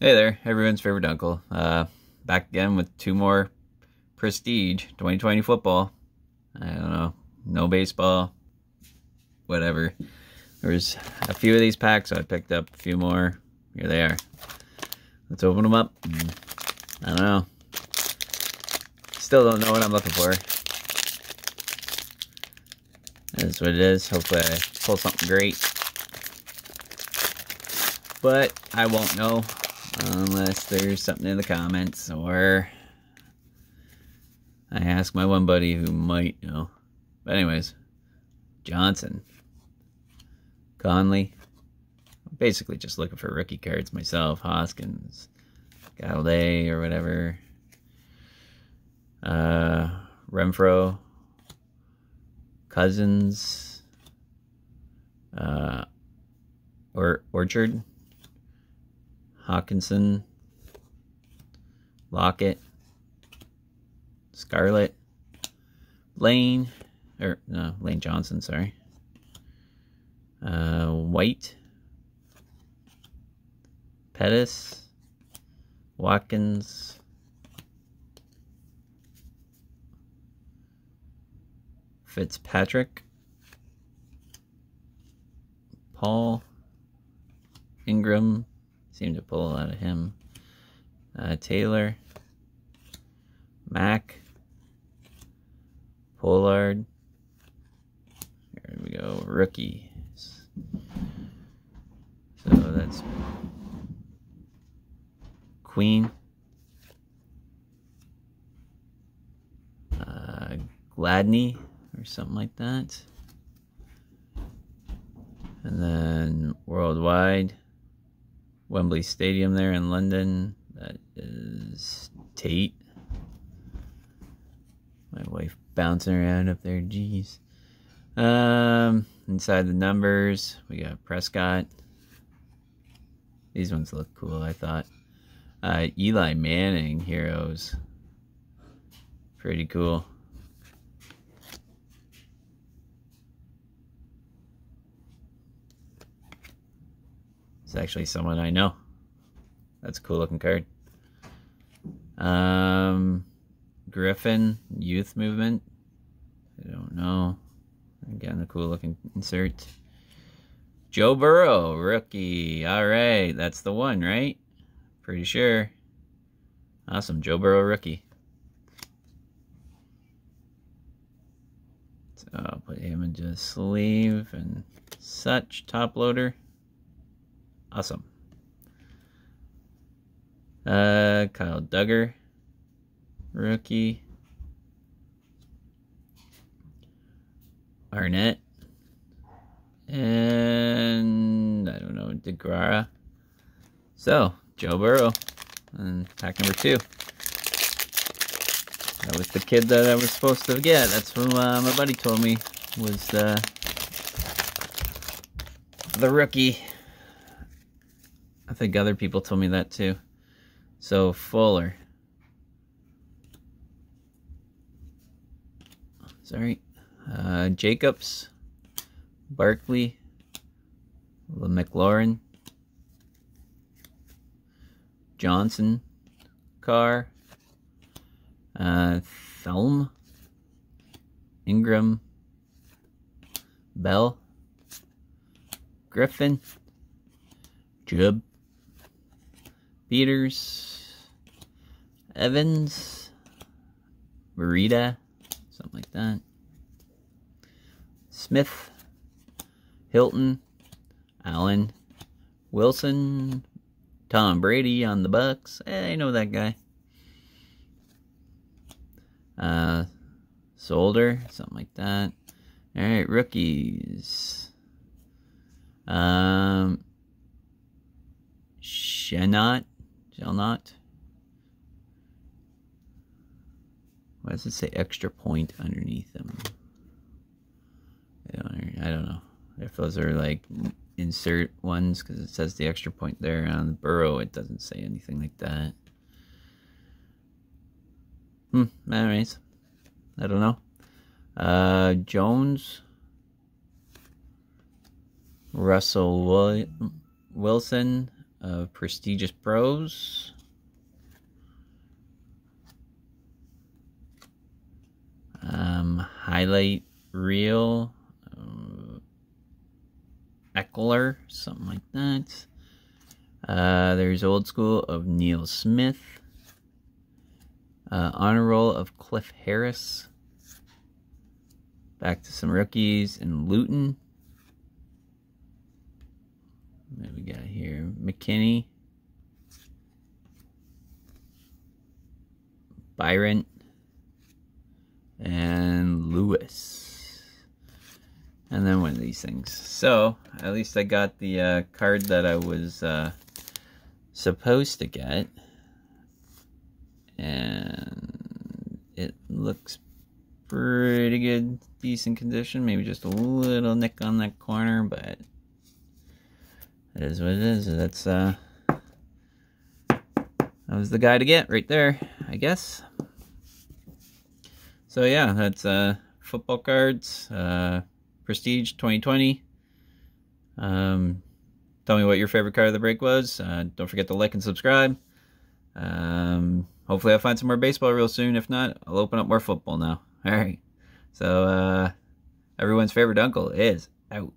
Hey there, everyone's favorite uncle. Uh, back again with two more Prestige 2020 football. I don't know, no baseball, whatever. There's a few of these packs, so I picked up a few more. Here they are. Let's open them up. I don't know. Still don't know what I'm looking for. That's what it is. Hopefully I pull something great. But I won't know Unless there's something in the comments or I ask my one buddy who might know. But anyways, Johnson, Conley. basically just looking for rookie cards myself. Hoskins, Golladay or whatever. Uh, Renfroe, Cousins, uh, or Orchard. Hawkinson, Lockett, Scarlett, Lane, or no, Lane Johnson, sorry. Uh, White, Pettis, Watkins, Fitzpatrick, Paul, Ingram, Seem to pull a lot of him. Uh, Taylor. Mac. Pollard. Here we go. Rookies. So that's Queen. Uh, Gladney or something like that. And then worldwide. Wembley Stadium there in London. That is Tate. My wife bouncing around up there. Jeez. Um, inside the numbers, we got Prescott. These ones look cool, I thought. Uh, Eli Manning heroes. Pretty cool. It's actually someone I know. That's a cool looking card. Um, Griffin, Youth Movement. I don't know. Again, a cool looking insert. Joe Burrow, rookie. All right, that's the one, right? Pretty sure. Awesome, Joe Burrow, rookie. So I'll put him into a sleeve and such. Top loader. Awesome. Uh, Kyle Dugger, rookie. Arnett. And I don't know, DeGrara. So, Joe Burrow. And pack number two. That was the kid that I was supposed to get. That's what uh, my buddy told me was uh, the rookie. I think other people told me that too. So Fuller. Sorry. Uh, Jacobs. Barkley. McLaurin. Johnson. Carr. Uh, Thelm. Ingram. Bell. Griffin. Jub. Peters, Evans, Marita, something like that. Smith, Hilton, Allen, Wilson, Tom Brady on the Bucks. Hey, I know that guy. Uh, Solder, something like that. All right, rookies. Um, Shenot, Shall not. Why does it say extra point underneath them? I don't, I don't know. If those are like insert ones, because it says the extra point there on the burrow, it doesn't say anything like that. Hmm, anyways. I don't know. Uh, Jones. Russell Wilson. Of Prestigious Pros. Um, highlight Reel. Uh, Ekeler, something like that. Uh, there's Old School of Neil Smith. Uh, honor roll of Cliff Harris. Back to some rookies in Luton. What got here? McKinney. Byron. And Lewis. And then one of these things. So, at least I got the uh, card that I was uh, supposed to get. And it looks pretty good, decent condition. Maybe just a little nick on that corner, but is what it is. That's uh, that was the guy to get right there, I guess. So yeah, that's uh, football cards, uh, Prestige 2020. Um, tell me what your favorite card of the break was. Uh, don't forget to like and subscribe. Um, hopefully I'll find some more baseball real soon. If not, I'll open up more football now. All right. So, uh, everyone's favorite uncle is out.